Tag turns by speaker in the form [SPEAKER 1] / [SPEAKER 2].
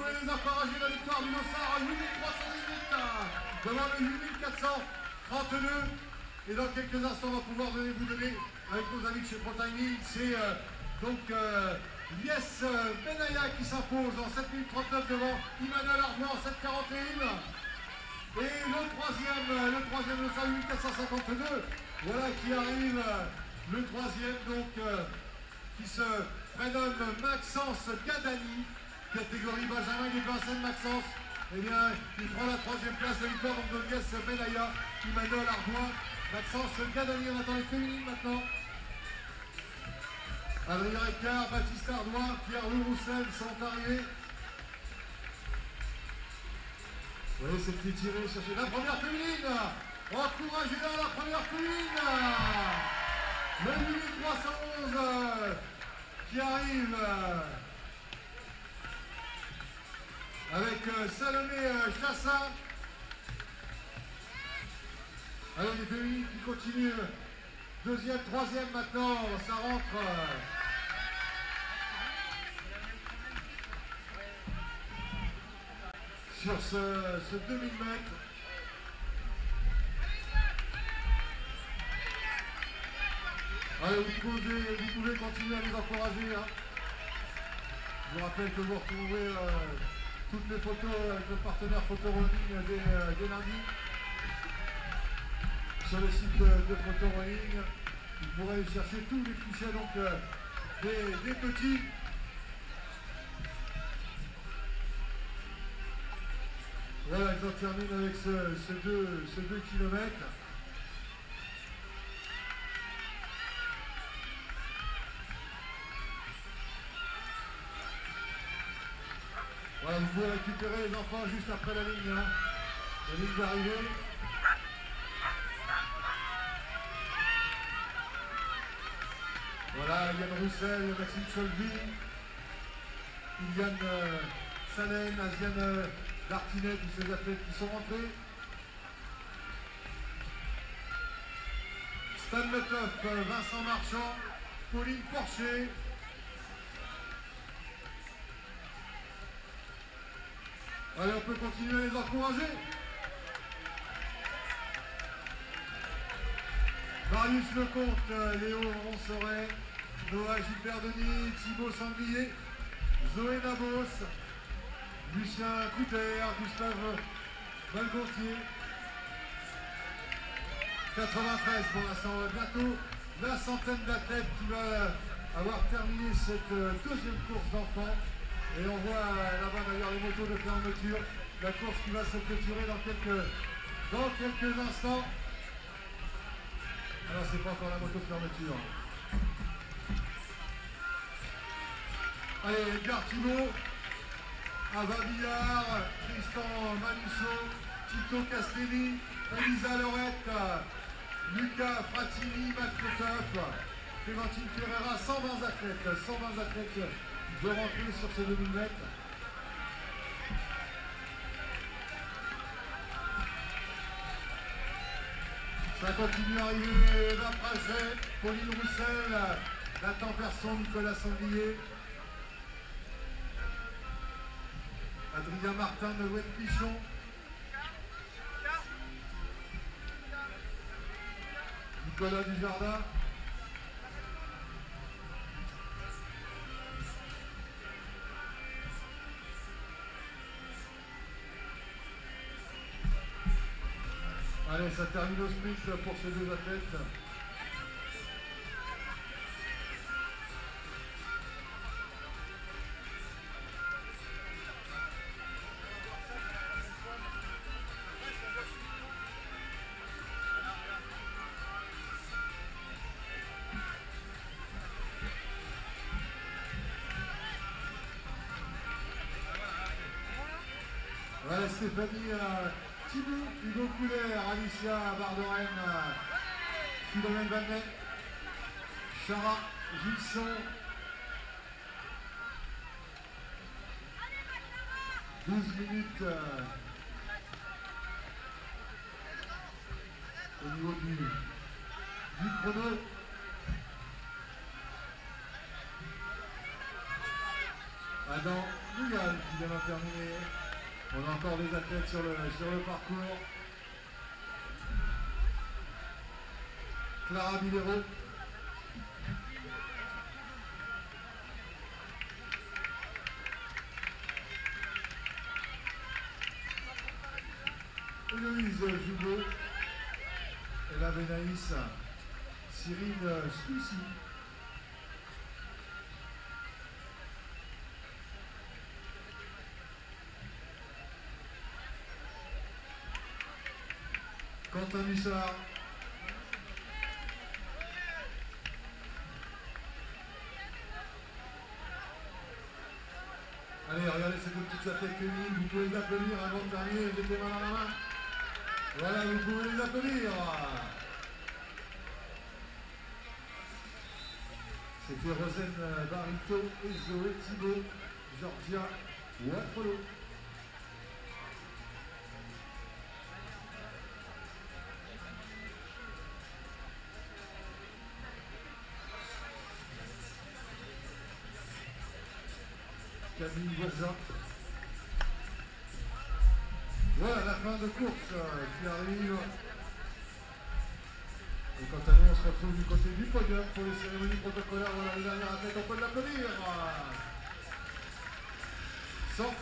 [SPEAKER 1] pouvez les encourager la victoire du Lossard à 8318 devant le 8432. Et dans quelques instants, on va pouvoir donner, vous donner avec nos amis de chez ProTiming. C'est euh, donc euh, Yes euh, Benaya qui s'impose en 7 minutes 39 devant Emmanuel Armand en 741. Et le troisième, euh, le troisième, le 8452, voilà qui arrive, euh, le troisième donc, euh, qui se prénomme Maxence Gadani, catégorie Benjamin des Vincennes Maxence. Eh bien, il prend la troisième place de victoire Yes Benaya, Emmanuel Ardoin, Maxence Gadani, on attend les féminines maintenant. Adrien Ricard, Baptiste Ardoin, Pierre-Louis Roussel sont arrivés. Vous voyez cette qui tirée chercher la première féminine Encouragez-la la première féminine Le 8311 euh, qui arrive euh, avec euh, Salomé euh, Chassin. Alors les féminines qui continuent. Deuxième, troisième maintenant, ça rentre. euh, sur ce, ce 2000 mètres. Allez, vous pouvez, vous pouvez continuer à les encourager. hein. Je vous rappelle que vous retrouvez euh, toutes les photos avec le partenaire Photorolling dès, euh, dès lundi. Sur le site de, de. Vous pourrez chercher tous les clichés donc, euh, des, des petits. Voilà, j'en termine avec ce, ce 2 ce deux vous pouvez récupérer les enfants juste après la ligne. hein. La ligne d'arrivée. Voilà, Yann Roussel, Maxime Cholby, Iliane euh, Salem, Asiane euh, Dartinet, tous ces athlètes qui sont rentrés. Stan Letoff, euh, Vincent Marchand, Pauline Porcher. Allez, on peut continuer à les encourager. Marius Lecomte, Léo Ronsoret, Noah Gilbert Denis, Thibaut Sanglier, Zoé Nabos, Lucien Couter, Gustave Valgontier. 93 pour l'instant, bientôt la centaine d'athlètes qui va avoir terminé cette euh, deuxième course d'enfants. Et on voit euh, là-bas d'ailleurs les motos de fermeture, la course qui va se clôturer dans quelques, dans quelques instants. Alors c'est pas encore la moto de fermeture. Allez, Edgar Thibault, Ava Villard, Tristan Manusso, Tito Castelli, Elisa Lorette, Lucas Fratini, Lecoff, Clémentine Ferreira, 120 athlètes, 120 athlètes de rentrer sur ces 2000 mètres. Ça continue à arriver, Eva Pauline Roussel, Nathan Persson, Nicolas Sanglier, Adrien Martin de Wet Pichon. Nicolas Dujardin. Allez, ça termine au sprint pour ces deux athlètes. Voilà Stéphanie euh, Hugo Couler, Alicia Bardorem, euh, Philomène Vanet, Chara Gilson. 12 minutes euh, au niveau du, du chrono. Adam Mougal qui vient terminer. On a encore des athlètes sur le, parcours. Clara Bilero. Héloïse Jubot. Et la Benaïs. Cyril Stoussi. Quentin. Allez, regardez ces deux petites athlètes féminines, vous pouvez les applaudir avant de terminer, mettez les mains dans la main. Voilà, vous pouvez les applaudir. C'était Rosane Barito et Zoé Thibault, Georgia Watrolo. Camille Bourgeat. Voilà la fin de course euh, qui arrive. Et quant à nous, on se retrouve du côté du podium pour les cérémonies protocolaires. Voilà les dernières athlètes, on peut l'applaudir. Sans